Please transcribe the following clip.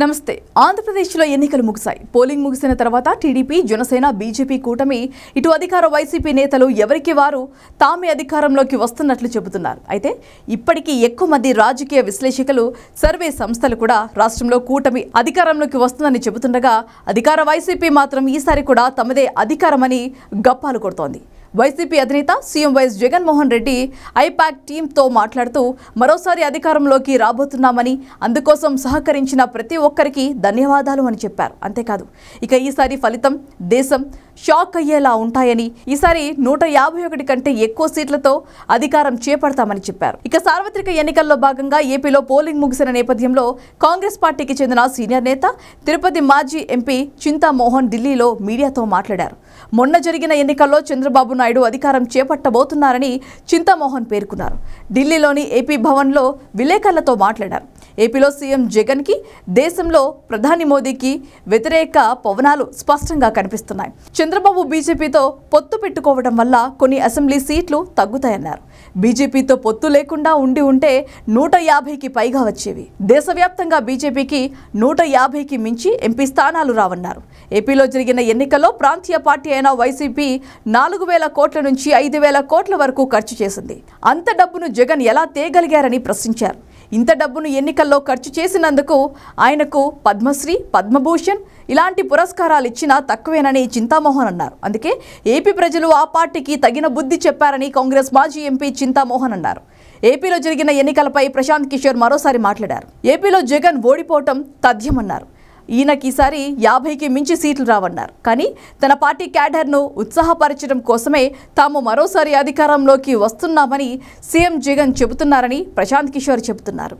నమస్తే. ఆంధ్రప్రదేశ్లో ఎన్నికలు ముగిశాయి. పోలింగ్ ముగిసిన తర్వాత టీడీపీ జనసేన బీజేపీ కూటమి ఇటు అధికార వైసీపీ నేతలు ఎవరికి వారు తామే అధికారంలోకి వస్తున్నట్లు చెబుతున్నారు. అయితే ఇప్పటికీ ఎక్కువ మంది రాజకీయ విశ్లేషకులు సర్వే సంస్థలు కూడా రాష్ట్రంలో కూటమి అధికారంలోకి వస్తుందని చెబుతుండగా అధికార వైసీపీ మాత్రం ఈసారి కూడా తమదే అధికారమని గప్పాలు కొడుతోంది. వైసీపీ అధినేత CM YS Jaganmohan Reddy IPAC టీంతో మాట్లాడుతూ మరోసారి అధికారంలోకి రాబోతున్నామని అందుకోసం సహకరించిన ప్రతి ఒక్కరికి ధన్యవాదాలు అని చెప్పారు. అంతేకాదు ఇక ఈసారి ఫలితం దేశం షాక్ అయ్యేలా ఉంటాయని ఈసారి నూట యాభై ఒకటి కంటే ఎక్కువ సీట్లతో అధికారం చేపడతామని చెప్పారు. ఇక సార్వత్రిక ఎన్నికల్లో భాగంగా ఏపీలో పోలింగ్ ముగిసిన నేపథ్యంలో కాంగ్రెస్ పార్టీకి చెందిన సీనియర్ నేత తిరుపతి మాజీ ఎంపీ చింతామోహన్ ఢిల్లీలో మీడియాతో మాట్లాడారు. మొన్న జరిగిన ఎన్నికల్లో చంద్రబాబు నాయుడు అధికారం చేపట్టబోతున్నారని చింతామోహన్ పేర్కొన్నారు. ఢిల్లీలోని ఏపీ భవన్లో విలేకరులతో మాట్లాడారు. ఏపీలో సీఎం జగన్కి దేశంలో ప్రధాని మోదీకి వ్యతిరేక పవనాలు స్పష్టంగా కనిపిస్తున్నాయి. చంద్రబాబు బీజేపీతో పొత్తు పెట్టుకోవడం వల్ల కొన్ని అసెంబ్లీ సీట్లు తగ్గుతాయన్నారు. బీజేపీతో పొత్తు లేకుండా ఉండి ఉంటే నూట యాభైకి పైగా వచ్చేవి. దేశవ్యాప్తంగా బీజేపీకి నూట యాభైకి మించి ఎంపీ స్థానాలు రావన్నారు. ఏపీలో జరిగిన ఎన్నికల్లో ప్రాంతీయ పార్టీ అయిన వైసీపీ నాలుగు వేల కోట్ల నుంచి ఐదు వేల కోట్ల వరకు ఖర్చు చేసింది. అంత డబ్బును జగన్ ఎలా తేగలిగారని ప్రశ్నించారు. ఇంత డబ్బును ఎన్నికల్లో ఖర్చు చేసినందుకు ఆయనకు పద్మశ్రీ పద్మభూషణ్ ఇలాంటి పురస్కారాలు ఇచ్చినా తక్కువేనని చింతామోహన్ అన్నారు. అందుకే ఏపీ ప్రజలు ఆ పార్టీకి తగిన బుద్ధి చెప్పారని కాంగ్రెస్ మాజీ ఎంపీ చింతామోహన్ అన్నారు. ఏపీలో జరిగిన ఎన్నికలపై ప్రశాంత్ కిషోర్ మరోసారి మాట్లాడారు. ఏపీలో జగన్ ఓడిపోవటం తథ్యమన్నారు. ఈయనకి ఈసారి యాభైకి మించి సీట్లు రావన్నారు. కానీ తన పార్టీ క్యాడర్ను ఉత్సాహపరచడం కోసమే తాము మరోసారి అధికారంలోకి వస్తున్నామని సీఎం జగన్ చెబుతున్నారని ప్రశాంత్ కిషోర్ చెబుతున్నారు.